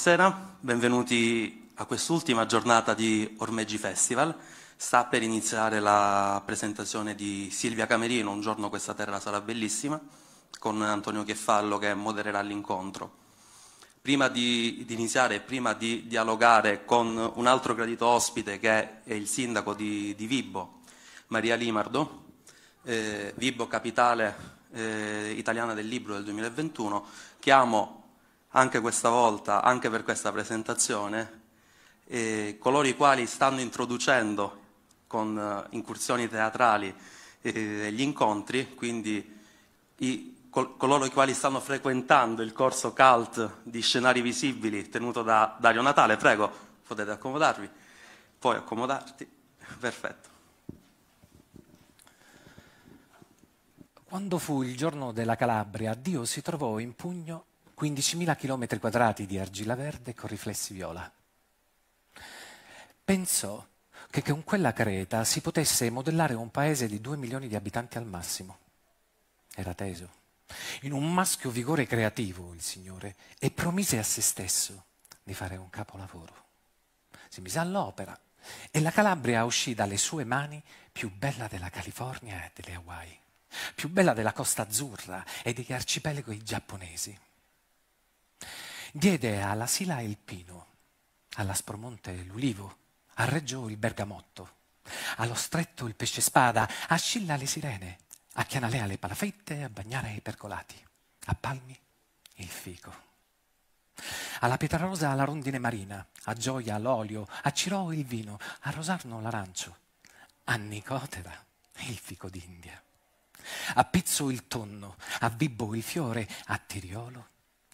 Buonasera, benvenuti a quest'ultima giornata di Ormeggi Festival. Sta per iniziare la presentazione di Silvia Camerino, Un giorno questa terra sarà bellissima, con Antonio Cheffallo che modererà l'incontro. Prima di, di iniziare e prima di dialogare con un altro gradito ospite che è il sindaco di, di Vibo, Maria Limardo, eh, Vibo capitale eh, italiana del libro del 2021, chiamo anche questa volta, anche per questa presentazione, eh, coloro i quali stanno introducendo con eh, incursioni teatrali eh, gli incontri, quindi i, col, coloro i quali stanno frequentando il corso CALT di scenari visibili tenuto da Dario Natale, prego, potete accomodarvi, puoi accomodarti, perfetto. Quando fu il giorno della Calabria, Dio si trovò in pugno 15.000 km quadrati di argilla verde con riflessi viola. Pensò che con quella creta si potesse modellare un paese di 2 milioni di abitanti al massimo. Era teso. In un maschio vigore creativo il Signore e promise a se stesso di fare un capolavoro. Si mise all'opera e la Calabria uscì dalle sue mani più bella della California e delle Hawaii, più bella della Costa Azzurra e degli arcipelaghi giapponesi diede alla Sila il pino, all'Aspromonte l'ulivo, a Reggio il bergamotto, allo stretto il pesce spada, a Scilla le sirene, a Chianalea le palafette, a Bagnare i percolati, a Palmi il fico. Alla Pietrarosa la rondine marina, a Gioia l'olio, a Cirò il vino, a Rosarno l'arancio, a Nicotera il fico d'India, a Pizzo il tonno, a Bibbo il fiore, a Tiriolo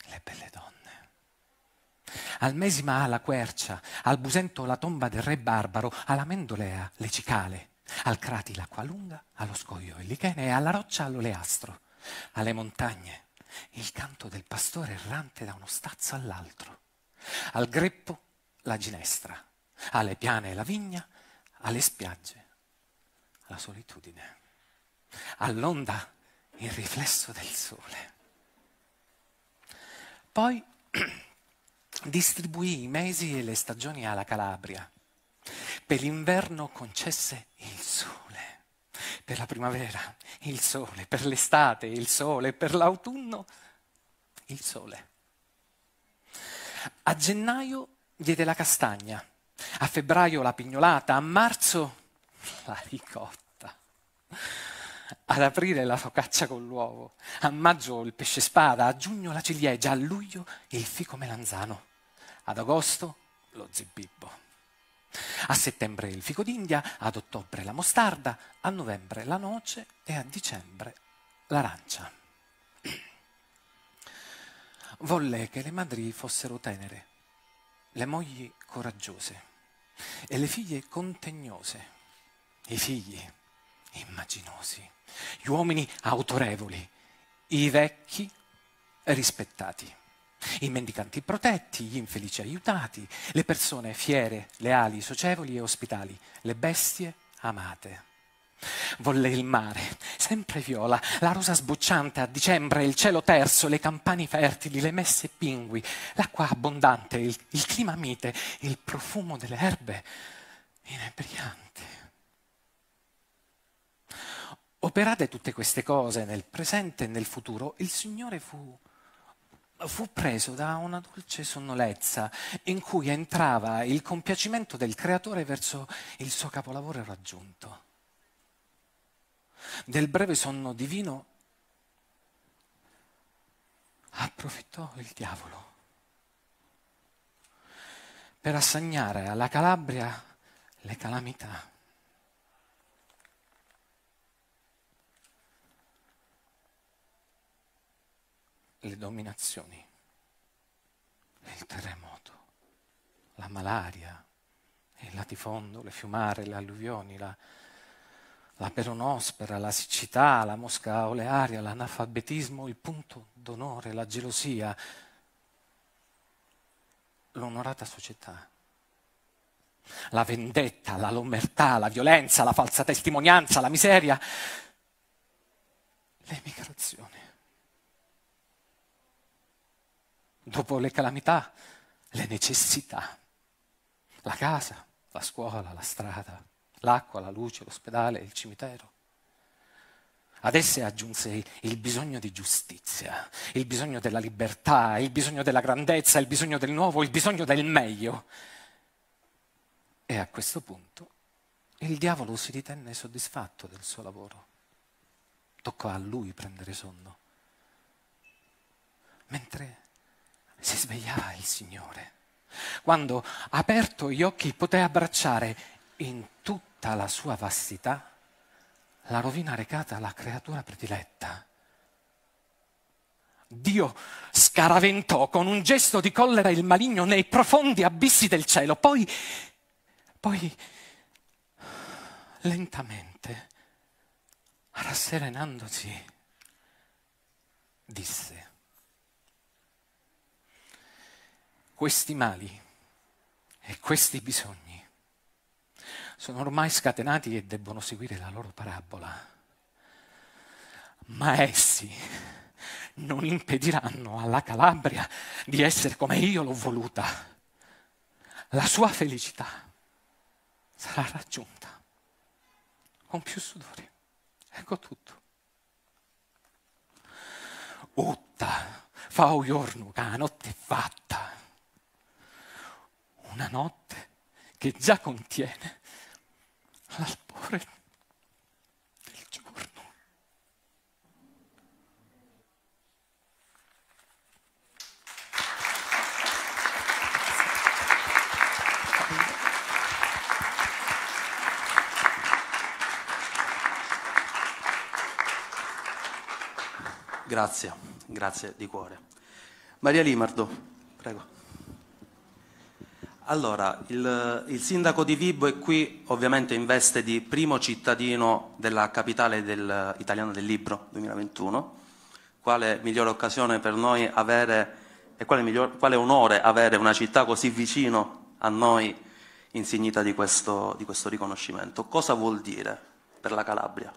le belle donne al Mesima alla quercia, al Busento la tomba del re barbaro, alla Mendolea le cicale, al Crati l'acqua lunga, allo scoglio il lichene e alla roccia l'oleastro, alle montagne il canto del pastore errante da uno stazzo all'altro, al greppo la ginestra, alle piane la vigna, alle spiagge la solitudine, all'onda il riflesso del sole. Poi distribuì i mesi e le stagioni alla Calabria. Per l'inverno concesse il sole, per la primavera il sole, per l'estate il sole, per l'autunno il sole. A gennaio diede la castagna, a febbraio la pignolata, a marzo la ricotta, ad aprile la focaccia con l'uovo, a maggio il pesce spada, a giugno la ciliegia, a luglio il fico melanzano ad agosto lo zibibbo, a settembre il fico d'India, ad ottobre la mostarda, a novembre la noce e a dicembre l'arancia. Volle che le madri fossero tenere, le mogli coraggiose e le figlie contegnose, i figli immaginosi, gli uomini autorevoli, i vecchi rispettati i mendicanti protetti, gli infelici aiutati, le persone fiere, leali, socievoli e ospitali, le bestie amate. Volle il mare, sempre viola, la rosa sbocciante a dicembre, il cielo terso, le campane fertili, le messe pingui, l'acqua abbondante, il, il clima mite, il profumo delle erbe inebriante. Operate tutte queste cose nel presente e nel futuro, il Signore fu fu preso da una dolce sonnolezza in cui entrava il compiacimento del creatore verso il suo capolavoro raggiunto. Del breve sonno divino approfittò il diavolo per assegnare alla Calabria le calamità. Le dominazioni, il terremoto, la malaria, il latifondo, le fiumare, le alluvioni, la, la peronospera, la siccità, la mosca olearia, l'analfabetismo, il punto d'onore, la gelosia, l'onorata società, la vendetta, la lomertà, la violenza, la falsa testimonianza, la miseria, l'emigrazione. Dopo le calamità, le necessità. La casa, la scuola, la strada, l'acqua, la luce, l'ospedale, il cimitero. Ad esse aggiunse il bisogno di giustizia, il bisogno della libertà, il bisogno della grandezza, il bisogno del nuovo, il bisogno del meglio. E a questo punto il diavolo si ritenne soddisfatto del suo lavoro. Toccò a lui prendere sonno. Mentre si svegliava il Signore, quando aperto gli occhi poté abbracciare in tutta la sua vastità la rovina recata alla creatura prediletta. Dio scaraventò con un gesto di collera il maligno nei profondi abissi del cielo, poi, poi lentamente, rasserenandosi, disse, questi mali e questi bisogni sono ormai scatenati e debbono seguire la loro parabola. Ma essi non impediranno alla Calabria di essere come io l'ho voluta. La sua felicità sarà raggiunta con più sudori. Ecco tutto. Utta, fa che la notte è fatta. Una notte che già contiene l'alpore del giorno. Grazie, grazie di cuore. Maria Limardo, prego. Allora, il, il, sindaco di Vibo è qui ovviamente in veste di primo cittadino della capitale del, italiana del libro 2021. Quale migliore occasione per noi avere e quale, miglior, quale onore avere una città così vicino a noi insignita di questo, di questo riconoscimento. Cosa vuol dire per la Calabria?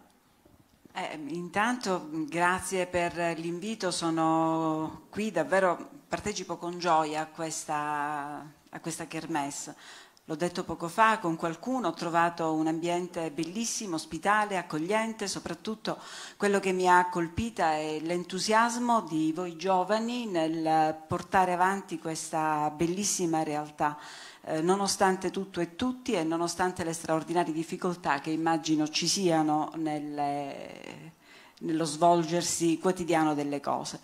Eh, intanto grazie per l'invito, sono qui davvero, partecipo con gioia a questa a questa kermesse. L'ho detto poco fa, con qualcuno ho trovato un ambiente bellissimo, ospitale, accogliente, soprattutto quello che mi ha colpita è l'entusiasmo di voi giovani nel portare avanti questa bellissima realtà, eh, nonostante tutto e tutti e nonostante le straordinarie difficoltà che immagino ci siano nelle, nello svolgersi quotidiano delle cose.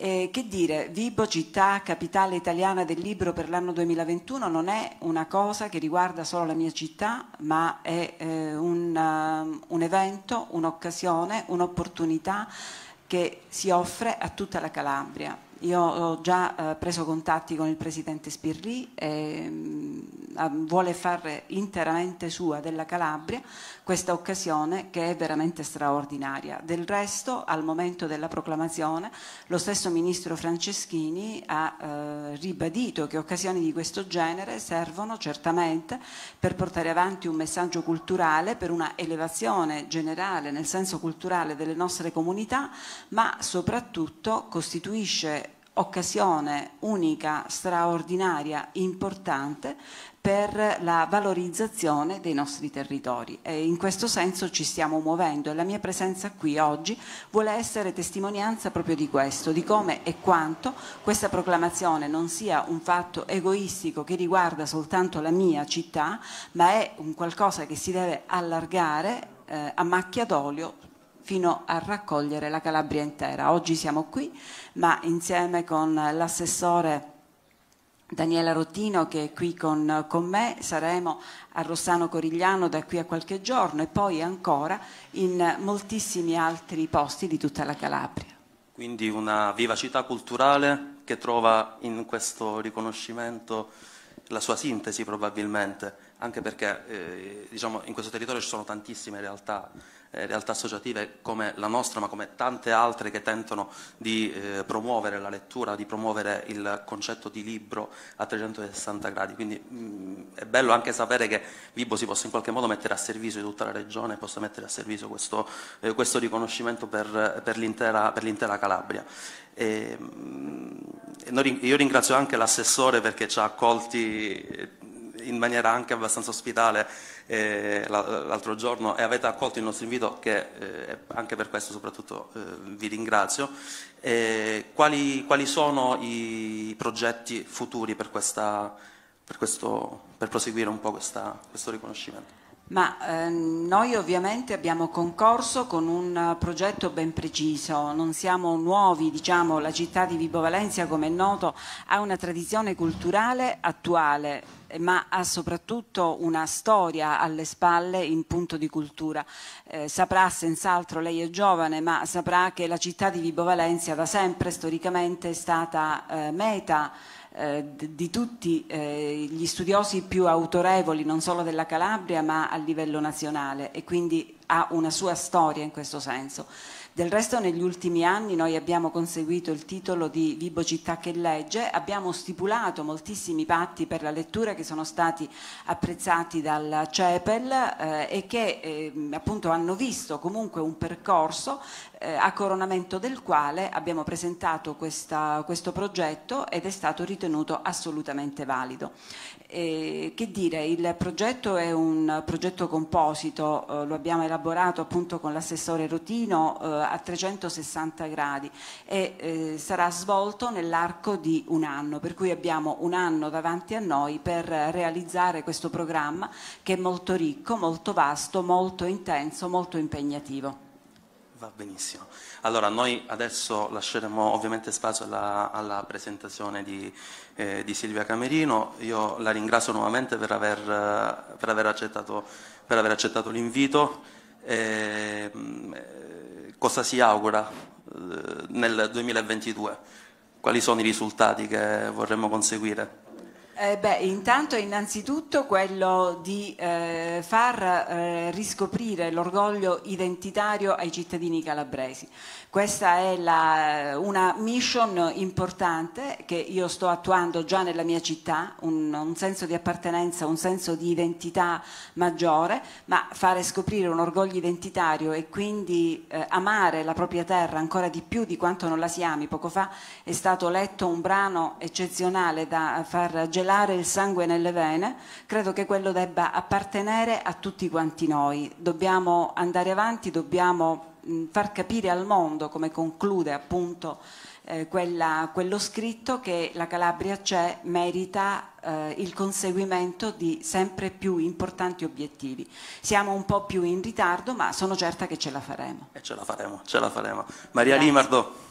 Eh, che dire, Vibo, città capitale italiana del libro per l'anno 2021, non è una cosa che riguarda solo la mia città, ma è eh, un, uh, un evento, un'occasione, un'opportunità che si offre a tutta la Calabria. Io ho già eh, preso contatti con il presidente Spirri e mh, vuole fare interamente sua della Calabria questa occasione che è veramente straordinaria. Del resto, al momento della proclamazione, lo stesso ministro Franceschini ha eh, ribadito che occasioni di questo genere servono certamente per portare avanti un messaggio culturale, per una elevazione generale nel senso culturale delle nostre comunità, ma soprattutto costituisce occasione unica, straordinaria, importante per la valorizzazione dei nostri territori. E in questo senso ci stiamo muovendo e la mia presenza qui oggi vuole essere testimonianza proprio di questo, di come e quanto questa proclamazione non sia un fatto egoistico che riguarda soltanto la mia città, ma è un qualcosa che si deve allargare eh, a macchia d'olio fino a raccogliere la Calabria intera. Oggi siamo qui, ma insieme con l'assessore Daniela Rottino che è qui con, con, me, saremo a Rossano Corigliano da qui a qualche giorno e poi ancora in moltissimi altri posti di tutta la Calabria. Quindi una vivacità culturale che trova in questo riconoscimento la sua sintesi probabilmente anche perché eh, diciamo, in questo territorio ci sono tantissime realtà, eh, realtà, associative come la nostra, ma come tante altre che tentano di eh, promuovere la lettura, di promuovere il concetto di libro a 360 gradi. Quindi mh, è bello anche sapere che Vibo si possa in qualche modo mettere a servizio di tutta la regione, possa mettere a servizio questo, eh, questo riconoscimento per, per l'intera Calabria. E, mh, io ringrazio anche l'assessore perché ci ha accolti in maniera anche abbastanza ospitale eh, l'altro giorno e avete accolto il nostro invito che eh, anche per questo soprattutto eh, vi ringrazio. Quali, quali, sono i progetti futuri per, questa, per, questo, per proseguire un po' questa, questo riconoscimento? Ma eh, noi ovviamente abbiamo concorso con un progetto ben preciso, non siamo nuovi, diciamo, la città di Vibo Valencia come è noto ha una tradizione culturale attuale, ma ha soprattutto una storia alle spalle in punto di cultura. Eh, saprà senz'altro, lei è giovane, ma saprà che la città di Vibo Valencia da sempre storicamente è stata eh, meta eh, di tutti eh, gli studiosi più autorevoli, non solo della Calabria, ma a livello nazionale e quindi ha una sua storia in questo senso. Del resto negli ultimi anni noi abbiamo conseguito il titolo di Vibo Città che legge, abbiamo stipulato moltissimi patti per la lettura che sono stati apprezzati dal CEPEL eh, e che eh, appunto hanno visto comunque un percorso eh, a coronamento del quale abbiamo presentato questa, questo progetto ed è stato ritenuto assolutamente valido. Eh, che dire, il progetto è un progetto composito, eh, lo abbiamo elaborato appunto con l'assessore Rotino eh, a 360 gradi e eh, sarà svolto nell'arco di un anno, per cui abbiamo un anno davanti a noi per realizzare questo programma che è molto ricco, molto vasto, molto intenso, molto impegnativo. Va benissimo. Allora, noi adesso lasceremo ovviamente spazio alla, alla presentazione di, eh, di, Silvia Camerino. Io la ringrazio nuovamente per aver, per aver accettato, accettato l'invito. Eh, cosa si augura eh, nel 2022? Quali sono i risultati che vorremmo conseguire? Eh beh, intanto innanzitutto quello di eh, far eh, riscoprire l'orgoglio identitario ai cittadini calabresi. Questa è la, una mission importante che io sto attuando già nella mia città, un, un, senso di appartenenza, un senso di identità maggiore, ma fare scoprire un orgoglio identitario e quindi eh, amare la propria terra ancora di più di quanto non la si ami. Poco fa è stato letto un brano eccezionale da far gelare il sangue nelle vene, credo che quello debba appartenere a tutti quanti noi. Dobbiamo andare avanti, dobbiamo far capire al mondo, come conclude appunto eh, quella, quello scritto, che la Calabria c'è, merita eh, il conseguimento di sempre più importanti obiettivi. Siamo un po' più in ritardo, ma sono certa che ce la faremo. E ce la faremo, ce la faremo. Maria Grazie. Limardo.